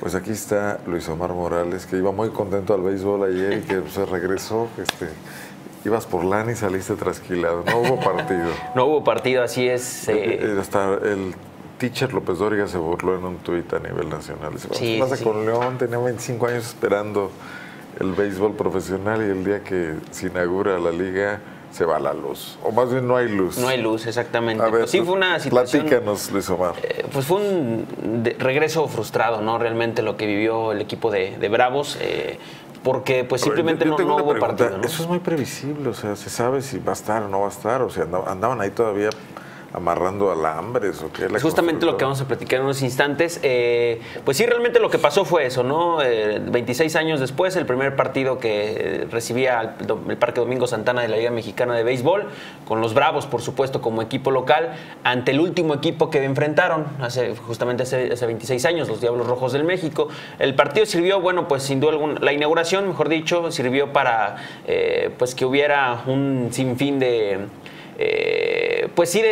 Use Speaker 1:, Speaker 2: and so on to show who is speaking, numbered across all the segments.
Speaker 1: Pues aquí está Luis Omar Morales, que iba muy contento al béisbol ayer y que se regresó. Este, ibas por lana y saliste trasquilado. No hubo partido.
Speaker 2: no hubo partido, así es.
Speaker 1: Eh, eh, hasta el teacher López Dóriga se burló en un tuit a nivel nacional. Dice,
Speaker 2: sí,
Speaker 1: pasa con León? Tenía 25 años esperando el béisbol profesional y el día que se inaugura la liga se va la luz. O más bien no hay luz.
Speaker 2: No hay luz, exactamente. Pues sí fue una
Speaker 1: situación. Platícanos, Luis Omar.
Speaker 2: Eh, pues fue un regreso frustrado, ¿no? Realmente lo que vivió el equipo de, Bravos. Eh, porque pues simplemente no, hubo partido.
Speaker 1: Eso es muy previsible, o sea, se sabe si va a estar o no va a estar, o sea, andaban ahí todavía amarrando alambres o qué?
Speaker 2: Es justamente lo que vamos a platicar en unos instantes. Eh, pues sí, realmente lo que pasó fue eso, ¿no? 26 eh, años después, el primer partido que recibía el, Parque Domingo Santana de la Liga Mexicana de Béisbol, con los Bravos, por supuesto, como equipo local, ante el último equipo que enfrentaron, hace justamente hace, 26 años, los Diablos Rojos del México. El partido sirvió, bueno, pues sin duda alguna, la inauguración, mejor dicho, sirvió para eh, pues que hubiera un sinfín de eh, pues sí,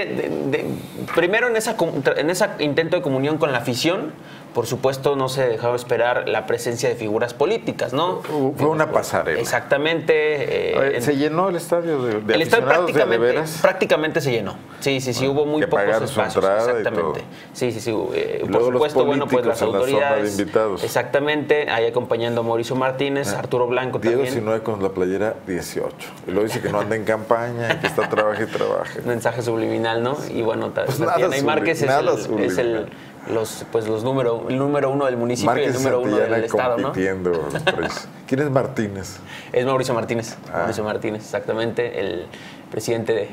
Speaker 2: primero en ese en esa intento de comunión con la afición, por supuesto, no se dejaba esperar la presencia de figuras políticas, ¿no?
Speaker 1: Fue una pasarela.
Speaker 2: Exactamente.
Speaker 1: Eh, ¿Se llenó el estadio de,
Speaker 2: de El estadio prácticamente, prácticamente se llenó. Sí, sí, sí, hubo muy pocos espacios. Exactamente. Sí, sí, sí. Eh, por supuesto, bueno, pues las autoridades. Exactamente, ahí acompañando a Mauricio Martínez, ah, Arturo Blanco
Speaker 1: Diego
Speaker 2: también.
Speaker 1: 19 con la playera 18. Y luego dice que no anda en campaña, que está trabaje y trabaje.
Speaker 2: Mensaje subliminal, ¿no? Y bueno, pues Tatiana Márquez es el los pues los número el número uno del municipio y el número uno del estado, ¿no?
Speaker 1: ¿Quién es Martínez?
Speaker 2: Es Mauricio Martínez, ah. Mauricio Martínez, exactamente, el presidente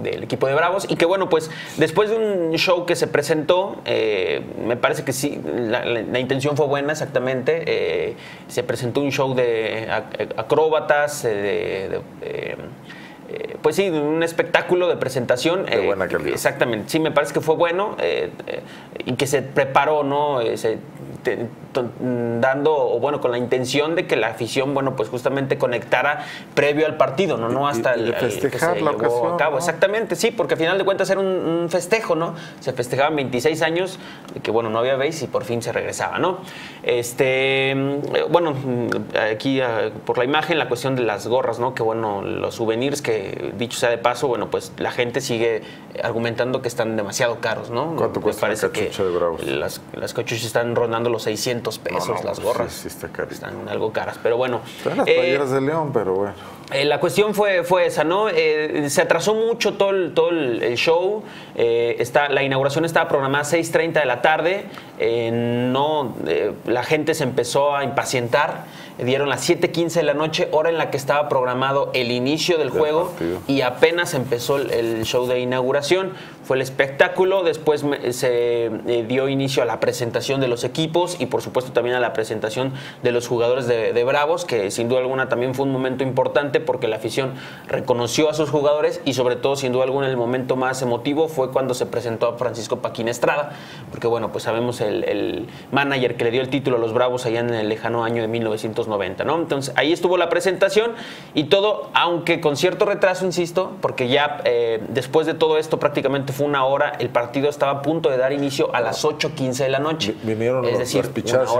Speaker 2: del equipo de Bravos. Y que bueno, pues después de un show que se presentó, eh, me parece que sí, la, intención fue buena, exactamente. Eh, se presentó un show de acróbatas, eh, de eh, pues sí, un espectáculo de presentación.
Speaker 1: De buena eh, calidad.
Speaker 2: Exactamente, sí, me parece que fue bueno eh, y que se preparó, ¿no? Se, dando, o bueno, con la intención de que la afición, bueno, pues justamente conectara previo al partido, ¿no? No hasta el,
Speaker 1: festejar la
Speaker 2: a cabo. Exactamente, sí, porque al final de cuentas era un, festejo, ¿no? Se festejaban 26 años de que, bueno, no había base y por fin se regresaba, ¿no? Este, bueno, aquí ah, por la imagen, la cuestión de las gorras, ¿no? Que bueno, los souvenirs que, dicho sea de paso, bueno, pues la gente sigue argumentando que están demasiado caros, ¿no?
Speaker 1: ¿Cuánto cuesta parece que de Bravos?
Speaker 2: Las, las cachuchas están rondando los 600 pesos, las gorras.
Speaker 1: Sí, está
Speaker 2: Están algo caras, pero bueno.
Speaker 1: Son las playeras eh, de León, pero bueno.
Speaker 2: Eh, la cuestión fue, fue esa, ¿no? Eh, se atrasó mucho todo el, todo el, show. está, la inauguración estaba programada a 6.30 de la tarde. no, la gente se empezó a impacientar dieron las 7:15 de la noche, hora en la que estaba programado el inicio del, juego y apenas empezó el, show de inauguración. Fue el espectáculo, después se eh, dio inicio a la presentación de los equipos y por supuesto también a la presentación de los jugadores de, Bravos, que sin duda alguna también fue un momento importante porque la afición reconoció a sus jugadores y sobre todo sin duda alguna el momento más emotivo fue cuando se presentó a Francisco Paquín Estrada, porque bueno, pues sabemos el, el manager que le dio el título a los Bravos allá en el lejano año de 1990 90, ¿no? Entonces ahí estuvo la presentación y todo, aunque con cierto retraso, insisto, porque ya eh, después de todo esto prácticamente fue una hora, el partido estaba a punto de dar inicio a las 8.15 de la noche.
Speaker 1: Vinieron es decir, las pichadas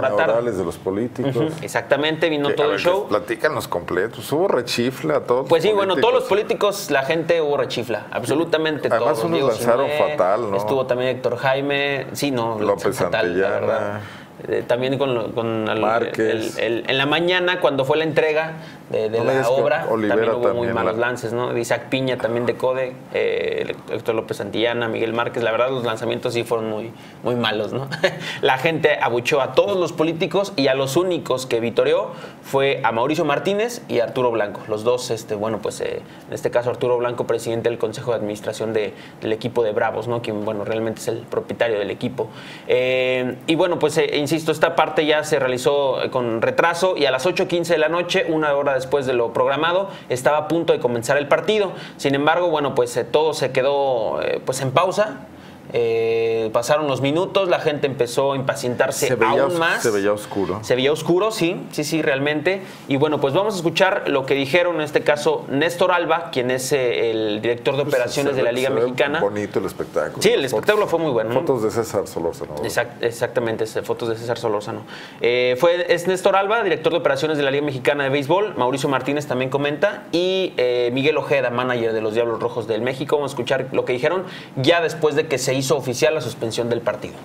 Speaker 1: de los políticos.
Speaker 2: Exactamente, vino todo el show.
Speaker 1: Platícanos completos, hubo rechifla, todo.
Speaker 2: Pues sí, bueno, todos los políticos, la gente hubo rechifla, absolutamente
Speaker 1: Además,
Speaker 2: todos.
Speaker 1: unos lanzaron fatal, ¿no?
Speaker 2: Estuvo también Héctor Jaime, sí, no,
Speaker 1: López fatal, Santillana.
Speaker 2: Eh, también con, con el, en la mañana cuando fue la entrega de, la obra también hubo muy malos lances no Isaac Piña también de Code eh, Héctor López Santillana Miguel Márquez. La verdad los lanzamientos sí fueron muy muy malos no la gente abuchó a todos los políticos y a los únicos que vitoreó fue a Mauricio Martínez y a Arturo Blanco. Los dos este bueno pues eh, en este caso Arturo Blanco presidente del Consejo de Administración de, del equipo de Bravos no quien bueno realmente es el propietario del equipo. Y bueno pues insisto, esta parte ya se realizó eh, con retraso y a las 8.15 de la noche, una hora después de lo programado, estaba a punto de comenzar el partido. Sin embargo, bueno, pues eh, todo se quedó eh, pues en pausa eh, pasaron los minutos, la gente empezó a impacientarse aún más.
Speaker 1: Se veía oscuro.
Speaker 2: Se veía oscuro, sí, sí, sí, realmente. Y bueno, pues vamos a escuchar lo que dijeron en este caso Néstor Alba, quien es eh, el director de pues operaciones de la Liga Mexicana.
Speaker 1: bonito el espectáculo.
Speaker 2: Sí, el espectáculo fue muy bueno.
Speaker 1: Fotos de César Solórzano.
Speaker 2: exactamente, fotos de César Solórzano. Eh, fue, es Néstor Alba, director de operaciones de la Liga Mexicana de Béisbol. Mauricio Martínez también comenta. Y Miguel Ojeda, manager de los Diablos Rojos del México. Vamos a escuchar lo que dijeron ya después de que se hizo oficial la suspensión del partido.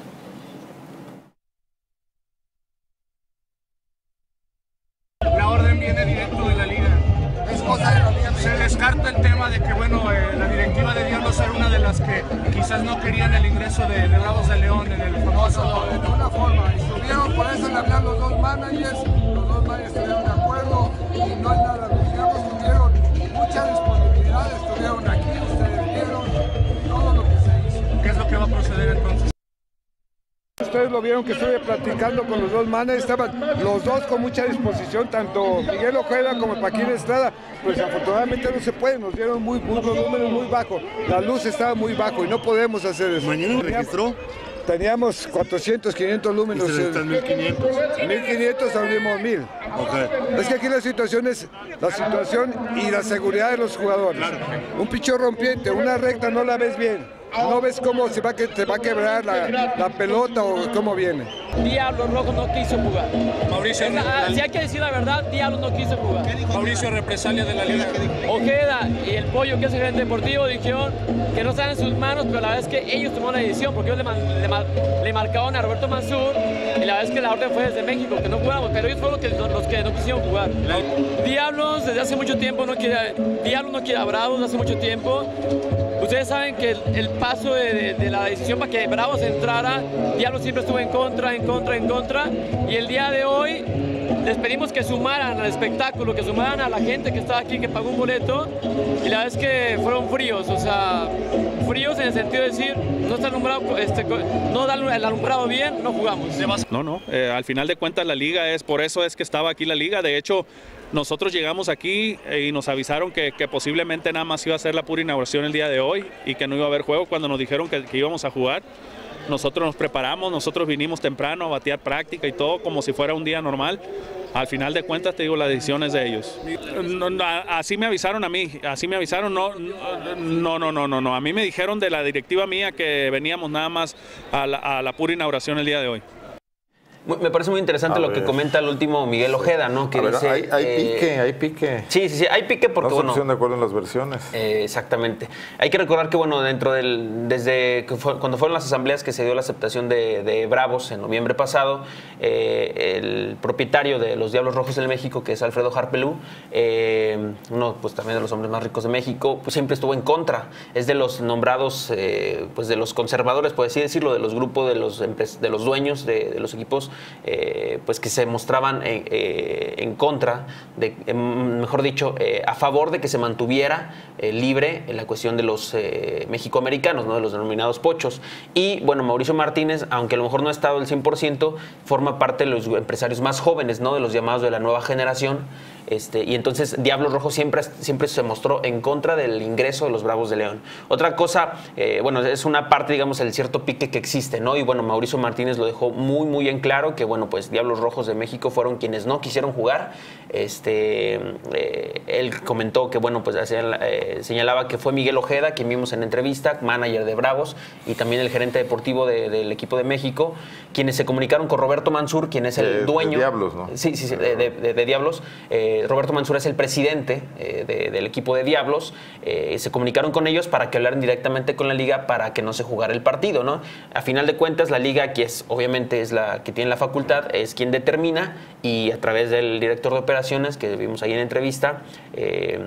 Speaker 3: La orden viene directo de la liga. Es cosa de la liga. Se descarta el tema de que, bueno, eh, la directiva de Diablos era una de las que quizás no querían el ingreso de, de Bravos de León en el famoso.
Speaker 4: No, de ninguna forma. Estuvieron, por eso le hablan los dos managers, los dos managers estuvieron de acuerdo y no hay nada. Ustedes lo vieron que estuve platicando con los dos manes, estaban los dos con mucha disposición, tanto Miguel Ojeda como Paquín Estrada, pues afortunadamente no se puede, nos dieron muy, muy números muy bajos, la luz estaba muy bajo y no podemos hacer eso.
Speaker 3: ¿Mañana registró?
Speaker 4: Teníamos 400, 500 lúmenos.
Speaker 3: ¿Y 1500?
Speaker 4: 1500 abrimos 1000. Okay. Es que aquí la situación es la situación y la seguridad de los jugadores. Un pichón rompiente, una recta no la ves bien no ves cómo se va, que, te va a quebrar la, pelota o cómo viene.
Speaker 5: Diablo Rojo no quiso jugar.
Speaker 3: Mauricio,
Speaker 5: si hay que decir la verdad, Diablo no quiso jugar.
Speaker 3: Mauricio, represalia de la liga.
Speaker 5: Ojeda y el Pollo, que es el gerente deportivo, dijeron que no están en sus manos, pero la verdad es que ellos tomaron la decisión, porque ellos le, le, marcaron a Roberto Mansur, y la verdad es que la orden fue desde México, que no jugáramos, pero ellos fueron los que, los que no quisieron jugar. Diablos desde hace mucho tiempo no quiere, Diablos no quiere a Bravos desde hace mucho tiempo. Ustedes saben que el, paso de, la decisión para que Bravos entrara, Diablo siempre estuvo en contra, en contra, en contra. Y el día de hoy les pedimos que sumaran al espectáculo, que sumaran a la gente que estaba aquí, que pagó un boleto. Y la verdad es que fueron fríos, o sea, fríos en el sentido de decir, no está alumbrado, este, no da el alumbrado bien, no jugamos.
Speaker 6: No, no, eh, al final de cuentas la liga es, por eso es que estaba aquí la liga. De hecho, nosotros llegamos aquí eh, y nos avisaron que, posiblemente nada más iba a ser la pura inauguración el día de hoy y que no iba a haber juego cuando nos dijeron que, íbamos a jugar. Nosotros nos preparamos, nosotros vinimos temprano a batear práctica y todo como si fuera un día normal. Al final de cuentas, te digo, las decisiones de ellos. así me avisaron a mí, así me avisaron, no, no, no, no, no, no. A mí me dijeron de la directiva mía que veníamos nada más a la pura inauguración el día de hoy.
Speaker 2: Me parece muy interesante lo que comenta el último Miguel Ojeda, ¿no?
Speaker 1: Que dice, hay, eh, pique, hay pique.
Speaker 2: Sí, sí, sí, hay pique porque,
Speaker 1: no bueno... de acuerdo en las versiones.
Speaker 2: Eh, exactamente. Hay que recordar que, bueno, dentro del... Desde que cuando fueron las asambleas que se dio la aceptación de, Bravos en noviembre pasado, eh, el propietario de los Diablos Rojos del México, que es Alfredo Harpelú, uno, pues también de los hombres más ricos de México, pues siempre estuvo en contra. Es de los nombrados, pues de los conservadores, por así decirlo, de los grupos de los, de los dueños de los equipos eh, pues que se mostraban eh, en, contra, de, em, mejor dicho, eh, a favor de que se mantuviera libre en la cuestión de los mexicoamericanos, ¿no? de los denominados pochos. Y bueno, Mauricio Martínez, aunque a lo mejor no ha estado el 100%, forma parte de los empresarios más jóvenes, ¿no? de los llamados de la nueva generación. Este, y entonces Diablo Rojo siempre, siempre se mostró en contra del ingreso de los Bravos de León. Otra cosa, eh, bueno, es una parte, digamos, el cierto pique que existe, ¿no? Y bueno, Mauricio Martínez lo dejó muy, muy en claro, que bueno, pues Diablos Rojos de México fueron quienes no quisieron jugar. Este, eh, él comentó que, bueno, pues eh, señalaba que fue Miguel Ojeda, quien vimos en entrevista, manager de Bravos, y también el gerente deportivo del equipo de México, quienes se comunicaron con Roberto Mansur, quien es el dueño. De
Speaker 1: Diablos, ¿no?
Speaker 2: Sí, sí, sí, de, Diablos. Roberto Mansura es el presidente eh, del equipo de Diablos. Eh, se comunicaron con ellos para que hablaran directamente con la liga para que no se jugara el partido. ¿no? A final de cuentas, la liga, que es obviamente es la que tiene la facultad, es quien determina y a través del director de operaciones que vimos ahí en entrevista, eh,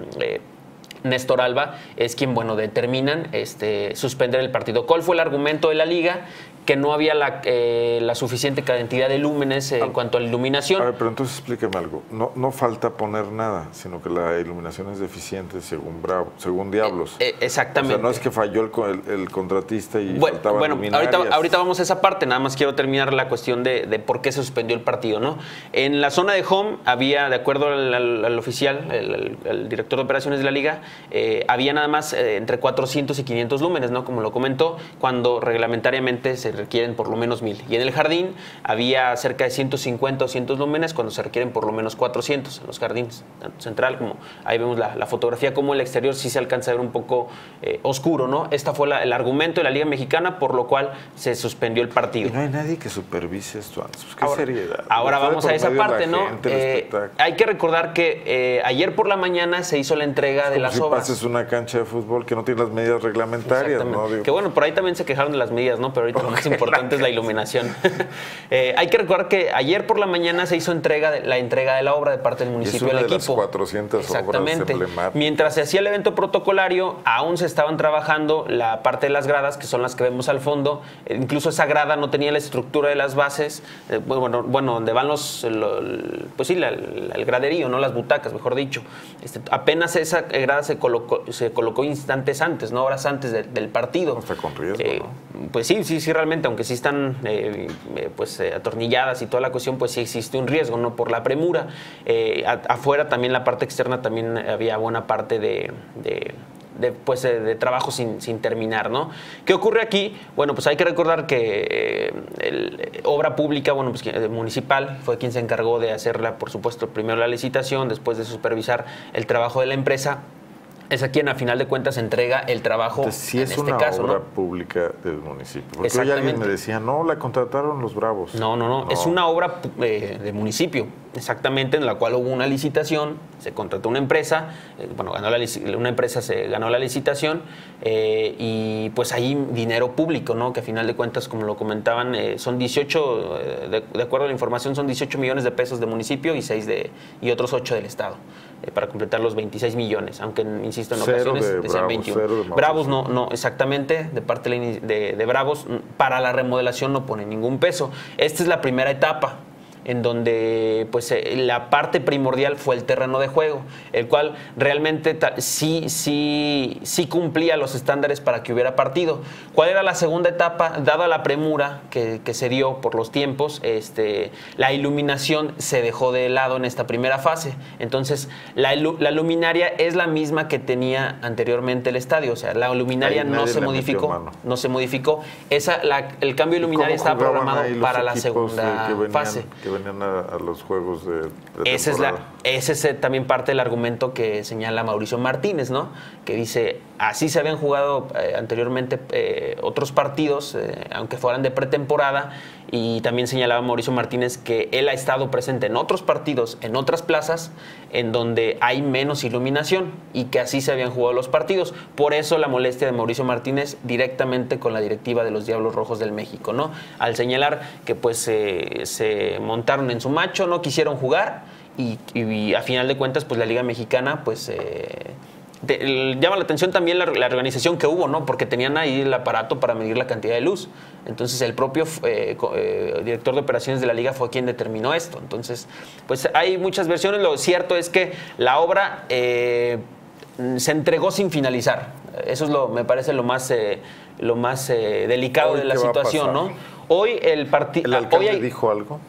Speaker 2: Néstor Alba es quien, bueno, determinan este, suspender el partido. ¿Cuál fue el argumento de la liga? que no había la, eh, la suficiente cantidad de lúmenes en ah, cuanto a la iluminación.
Speaker 1: A ver, pero entonces explíqueme algo. No, no falta poner nada, sino que la iluminación es deficiente según Bravo, según Diablos.
Speaker 2: Eh, eh, exactamente.
Speaker 1: O sea, no es que falló el, el, contratista y
Speaker 2: bueno, bueno ahorita, ahorita, vamos a esa parte, nada más quiero terminar la cuestión de, de, por qué se suspendió el partido. ¿no? En la zona de home había, de acuerdo al, oficial, el, director de operaciones de la liga, eh, había nada más eh, entre 400 y 500 lúmenes, ¿no? Como lo comentó, cuando reglamentariamente se requieren por lo menos 1000. Y en el jardín había cerca de 150 o 200 lúmenes cuando se requieren por lo menos 400 en los jardines, tanto central como ahí vemos la, la fotografía, como el exterior sí se alcanza a ver un poco eh, oscuro, ¿no? Este fue la- el argumento de la Liga Mexicana, por lo cual se suspendió el
Speaker 1: Y
Speaker 2: partido.
Speaker 1: no hay nadie que supervise esto antes. Pues, qué
Speaker 2: Ahora,
Speaker 1: seriedad.
Speaker 2: ahora vamos a esa parte, ¿no?
Speaker 1: gente,
Speaker 2: hay que recordar que ayer por la mañana se hizo la entrega de
Speaker 1: Como
Speaker 2: las
Speaker 1: si
Speaker 2: obras.
Speaker 1: pases una cancha de fútbol que no tiene las medidas reglamentarias, ¿no? Digo,
Speaker 2: Que bueno, por ahí también se quejaron de las medidas, ¿no? Pero ahorita lo más importante es la iluminación. Eh, hay que recordar que ayer por la mañana se hizo entrega de, la entrega de la obra de parte del
Speaker 1: y es
Speaker 2: municipio
Speaker 1: una
Speaker 2: del
Speaker 1: de las
Speaker 2: equipo.
Speaker 1: 400 obras
Speaker 2: Exactamente.
Speaker 1: emblemáticas.
Speaker 2: Mientras se hacía el evento protocolario, aún se estaban trabajando la parte de las gradas, que son las que vemos al fondo. Eh, incluso esa grada no tenía la estructura de las bases, eh, bueno, bueno, donde van los, lo- pues sí, la- la- el graderío, no las butacas, mejor dicho. Este, apenas esa grada se colocó, se colocó instantes antes, no horas antes de- del partido.
Speaker 1: Está con riesgo,
Speaker 2: Eh,
Speaker 1: ¿no?
Speaker 2: Pues sí, sí, sí, realmente, aunque sí están eh, eh, pues eh, atornilladas y toda la cuestión, pues sí existe un riesgo, ¿no? Por la premura. A- afuera también la parte externa también había buena parte de, de- de, pues, de trabajo sin, sin terminar, ¿no? ¿Qué ocurre aquí? Bueno, pues hay que recordar que eh, el- obra pública, bueno, pues municipal, fue quien se encargó de hacerla, por supuesto, primero la licitación, después de supervisar el trabajo de la empresa. Es a quien a final de cuentas entrega el trabajo
Speaker 1: Entonces, sí
Speaker 2: en
Speaker 1: es
Speaker 2: este
Speaker 1: una
Speaker 2: caso,
Speaker 1: obra
Speaker 2: ¿no?
Speaker 1: pública del municipio. Porque hoy alguien me decía, no, la contrataron los bravos.
Speaker 2: No, no, no, Es una obra eh, de municipio, exactamente, en la cual hubo una licitación, se contrató una empresa, eh, bueno, ganó la, una empresa se ganó la licitación eh, y pues ahí dinero público, ¿no? Que a final de cuentas, como lo comentaban, eh, son 18, eh, de, de acuerdo a la información, son 18 millones de pesos de municipio y, seis de, y otros 8 del Estado. para completar los 26 millones, aunque insisto en ocasiones
Speaker 1: de
Speaker 2: decían
Speaker 1: Bravos,
Speaker 2: 21.
Speaker 1: cero de Mauricio.
Speaker 2: Bravos no, no, exactamente, de parte de, de- Bravos, para la remodelación no pone ningún peso. Esta es la primera etapa en donde pues eh, la parte primordial fue el terreno de juego, el cual realmente sí, sí, sí cumplía los estándares para que hubiera partido. ¿Cuál era la segunda etapa? Dada la premura que, que se dio por los tiempos, este, la iluminación se dejó de lado en esta primera fase. Entonces, la, la luminaria es la misma que tenía anteriormente el estadio, o sea, la luminaria
Speaker 1: Ahí
Speaker 2: no se
Speaker 1: metió
Speaker 2: modificó, no se modificó. Esa, la- el cambio de
Speaker 1: ¿Y
Speaker 2: luminaria estaba programado para la segunda
Speaker 1: que venían,
Speaker 2: fase.
Speaker 1: Que venían a, a los juegos de, de
Speaker 2: Ese es, la, ese es eh, también parte del argumento que señala Mauricio Martínez, ¿no? Que dice, así se habían jugado eh, anteriormente eh, otros partidos, eh, aunque fueran de pretemporada, y también señalaba Mauricio Martínez que él ha estado presente en otros partidos, en otras plazas, en donde hay menos iluminación, y que así se habían jugado los partidos. Por eso la molestia de Mauricio Martínez directamente con la directiva de los Diablos Rojos del México, ¿no? Al señalar que pues se montaron en su macho, no quisieron jugar, y, y a final de cuentas, pues la Liga Mexicana, pues el- llama la atención también la, la organización que hubo, ¿no? Porque tenían ahí el aparato para medir la cantidad de luz. Entonces el propio eh, eh, director de operaciones de la liga fue quien determinó esto. Entonces, pues hay muchas versiones. Lo cierto es que la obra eh, se entregó sin finalizar. Eso es lo, me parece lo más, eh, lo más eh, delicado
Speaker 1: Hoy,
Speaker 2: de la
Speaker 1: ¿qué va a
Speaker 2: situación? ¿no? Hoy el partido.
Speaker 1: ¿El alcalde dijo algo?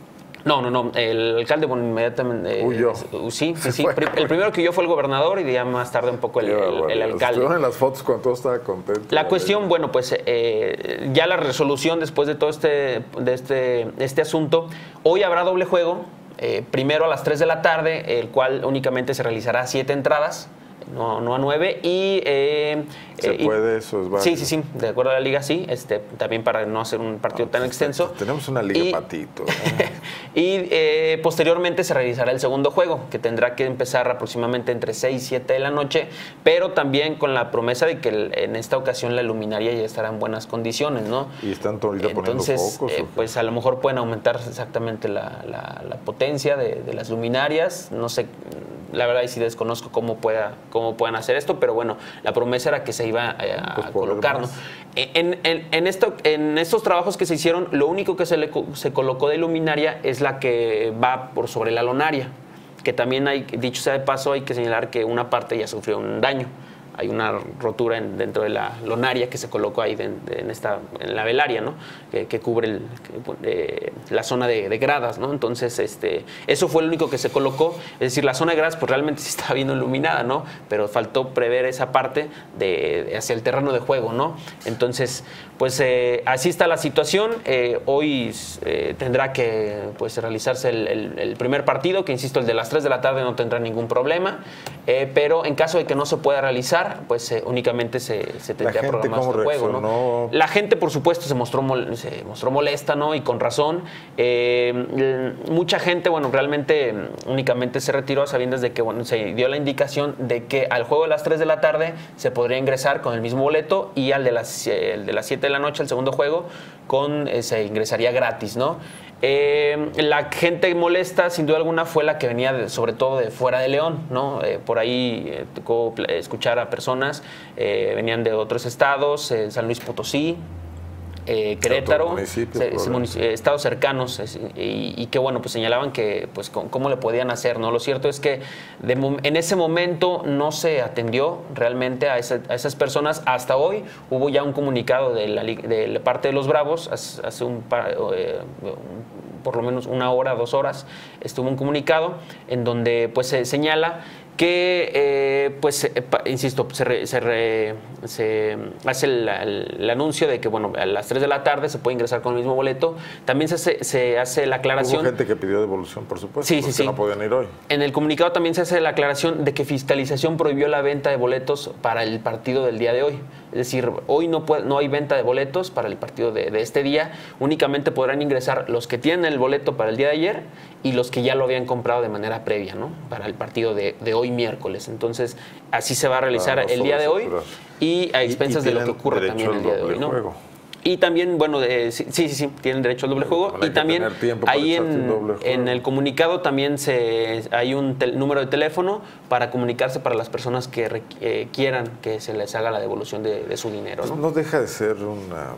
Speaker 2: No, no, no. El alcalde, bueno, inmediatamente. eh,
Speaker 1: Huyó.
Speaker 2: eh, sí, sí, sí. El primero que huyó fue el gobernador y ya más tarde un poco el, el- el alcalde.
Speaker 1: Estuvieron en las fotos cuando todo estaba contento.
Speaker 2: La cuestión, bueno, pues eh, ya la resolución después de todo este, de este, este asunto, hoy habrá doble juego, eh, primero a las 3 de la tarde, el cual únicamente se realizará a siete entradas, no, no a nueve, y... eh,
Speaker 1: ¿Se
Speaker 2: eh,
Speaker 1: puede eso? ¿Es?
Speaker 2: Sí, sí, sí, de acuerdo a la liga, sí, este, también para no hacer un partido tan extenso.
Speaker 1: Tenemos una liga
Speaker 2: Y-
Speaker 1: patito.
Speaker 2: y eh, posteriormente se realizará el segundo juego, que tendrá que empezar aproximadamente entre 6 y 7 de la noche, pero también con la promesa de que el- en esta ocasión la luminaria ya estará en buenas condiciones, ¿no?
Speaker 1: Y están ahorita poniendo
Speaker 2: Entonces,
Speaker 1: focos.
Speaker 2: eh, pues a lo mejor pueden aumentar exactamente la, la- la potencia de, de las luminarias. No sé, la verdad, y sí desconozco cómo, pueda, cómo puedan hacer esto, pero bueno, la promesa era que se iba eh, a
Speaker 1: Pues
Speaker 2: colocar. En, en- en esto, en estos trabajos que se hicieron, lo único que se, le, se colocó de luminaria es la que va por sobre la lonaria, que también hay, dicho sea de paso, hay que señalar que una parte ya sufrió un daño. Hay una rotura en- dentro de la lonaria que se colocó ahí en, esta, en la velaria, ¿no? Que, cubre eh, la zona de, gradas, ¿no? Entonces, este, eso fue lo único que se colocó. Es decir, la zona de gradas, pues realmente sí estaba bien iluminada, ¿no? Pero faltó prever esa parte de, hacia el terreno de juego, ¿no? Entonces, pues eh, así está la situación. Eh, hoy eh, tendrá que pues, realizarse el, el- primer partido, que insisto, el de las 3 de la tarde no tendrá ningún problema. Pero en caso de que no se pueda realizar, pues eh, únicamente se, se tendría programado
Speaker 1: ¿cómo
Speaker 2: este juego, ¿no? La gente, por supuesto, se mostró, mol- se mostró molesta, ¿no? Y con razón. Eh, mucha gente, bueno, realmente únicamente se retiró a sabiendas de que, bueno, se dio la indicación de que al juego de las 3 de la tarde se podría ingresar con el mismo boleto y al de las, el de las 7 de la noche, el segundo juego, con, eh, se ingresaría gratis, ¿no? Eh, la gente molesta, sin duda alguna, fue la que venía de- sobre todo de fuera de León, ¿no? Eh, por ahí eh, tocó escuchar a personas, venían de otros estados, San Luis Potosí, eh, Querétaro, se- eh, estados cercanos es- y, y que bueno pues señalaban que pues con- cómo le podían hacer no lo cierto es que de en ese momento no se atendió realmente a, esa- a esas personas. Hasta hoy hubo ya un comunicado de la, lig- de la parte de los Bravos hace, hace un par- eh, por lo menos una hora dos horas estuvo un comunicado en donde pues se señala que, eh, pues, eh, insisto, se, re- se re- se hace el, el- el anuncio de que, bueno, a las 3 de la tarde se puede ingresar con el mismo boleto. También se hace, se hace la
Speaker 1: Hubo
Speaker 2: aclaración.
Speaker 1: gente que pidió devolución, por supuesto,
Speaker 2: Sí, sí, sí.
Speaker 1: no podían ir hoy.
Speaker 2: En el comunicado también se hace la aclaración de que Fiscalización prohibió la venta de boletos para el partido del día de hoy. Es decir, hoy no, puede- no hay venta de boletos para el partido de, de este día. Únicamente podrán ingresar los que tienen el boleto para el día de ayer y los que ya lo habían comprado de manera previa, ¿no? Para el partido de, de hoy miércoles. Entonces, así se va a realizar
Speaker 1: no
Speaker 2: el día de hoy y a expensas
Speaker 1: y
Speaker 2: de lo que ocurre también el día de hoy, ¿no?
Speaker 1: juego.
Speaker 2: Y también, bueno, de- sí, sí, sí, tienen derecho al doble juego.
Speaker 1: Bueno,
Speaker 2: Y también ahí en,
Speaker 1: doble juego.
Speaker 2: en el comunicado también se, hay un tel- número de teléfono para comunicarse para las personas que requ- eh, quieran que se les haga la devolución de, de su dinero.
Speaker 1: Pues
Speaker 2: ¿no?
Speaker 1: no deja de ser una-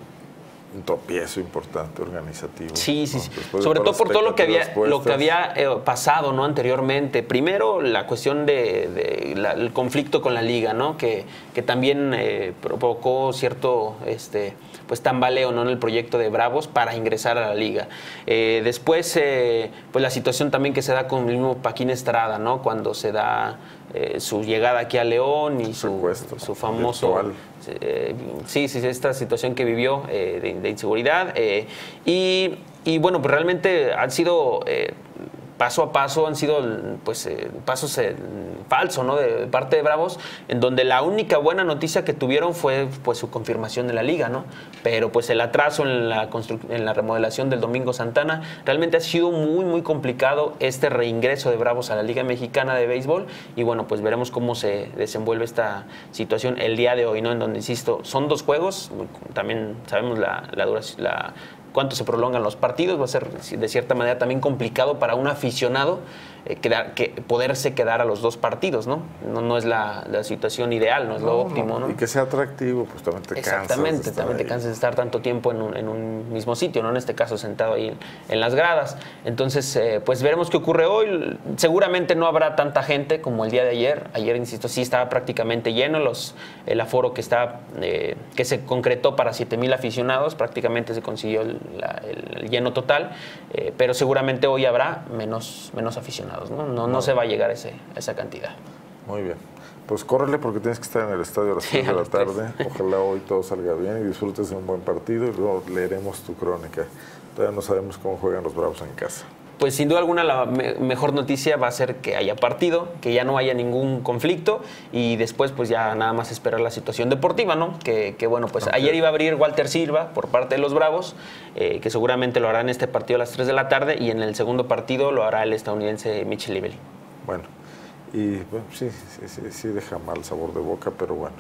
Speaker 1: un tropiezo importante organizativo.
Speaker 2: Sí, sí, sí. Sobre todo por todo lo que había, lo que había eh, pasado ¿no? anteriormente. Primero, la cuestión de, de la- el conflicto con la liga, ¿no? que, que también eh, provocó cierto este, pues, tambaleo ¿no? en el proyecto de Bravos para ingresar a la liga. Eh, después, eh, pues la situación también que se da con el mismo Paquín Estrada, ¿no? cuando se da eh, su llegada aquí a León y su, su famoso... sí, sí, esta situación que vivió de, de inseguridad. y, y, bueno, pues realmente han sido paso a paso, han sido pues eh, pasos eh, falsos, ¿no? De parte de Bravos, en donde la única buena noticia que tuvieron fue pues su confirmación de la liga, ¿no? Pero pues el atraso en la, en la remodelación del Domingo Santana realmente ha sido muy, muy complicado este reingreso de Bravos a la Liga Mexicana de Béisbol y bueno, pues veremos cómo se desenvuelve esta situación el día de hoy, ¿no? En donde, insisto, son dos juegos, también sabemos la, la duración, la, cuánto se prolongan los partidos, va a ser de cierta manera también complicado para un aficionado eh, quedar, que, poderse quedar a los dos partidos, ¿no? No, no es la, la situación ideal, no es lo óptimo, ¿no?
Speaker 1: Y que sea atractivo, pues también te
Speaker 2: Exactamente, también te cansas de estar tanto tiempo en un, en un mismo sitio, ¿no? En este caso sentado ahí en, en las gradas. Entonces, eh, pues veremos qué ocurre hoy. Seguramente no habrá tanta gente como el día de ayer. Ayer, insisto, sí estaba prácticamente lleno los, el aforo que está, eh, que se concretó para 7 mil aficionados, prácticamente se consiguió el, la- el- lleno total, pero seguramente hoy habrá menos, menos aficionados, ¿no? No, no se va a llegar a, ese- a esa cantidad.
Speaker 1: Muy bien. Pues córrele porque tienes que estar en el estadio a las
Speaker 2: Sí,
Speaker 1: 3 de la tarde. Ojalá hoy todo salga bien y disfrutes de un buen partido y luego leeremos tu crónica. Todavía no sabemos cómo juegan los Bravos en casa.
Speaker 2: Pues sin duda alguna la me- mejor noticia va a ser que haya partido, que ya no haya ningún conflicto y después pues ya nada más esperar la situación deportiva, ¿no? Que, que, bueno, pues ayer iba a abrir Walter Silva por parte de los Bravos, eh, que seguramente lo hará en este partido a las 3 de la tarde y en el segundo partido lo hará el estadounidense Mitchell Lively.
Speaker 1: Bueno, y bueno, sí, sí, sí, sí deja mal sabor de boca, pero bueno.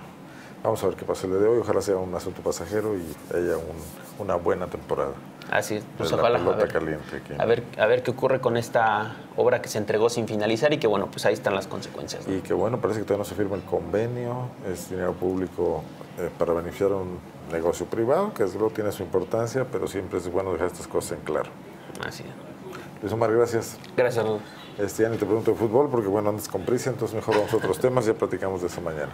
Speaker 1: Vamos a ver qué pasa el día de hoy. Ojalá sea un asunto pasajero y haya un- una buena temporada.
Speaker 2: Así es, pues
Speaker 1: de la
Speaker 2: ojalá. a
Speaker 1: pelota
Speaker 2: ver,
Speaker 1: caliente aquí.
Speaker 2: a ver, a ver qué ocurre con esta obra que se entregó sin finalizar y que bueno, pues ahí están las consecuencias. ¿no?
Speaker 1: Y que bueno, parece que todavía no se firma el convenio, es dinero público eh, para beneficiar a un negocio privado, que desde luego tiene su importancia, pero siempre es bueno dejar estas cosas en claro.
Speaker 2: Así es.
Speaker 1: Luis Omar, gracias.
Speaker 2: Gracias, Rodolfo.
Speaker 1: Este, ya ni te pregunto de fútbol, porque bueno, andas con prisa, entonces mejor vamos a otros temas, ya platicamos de eso mañana.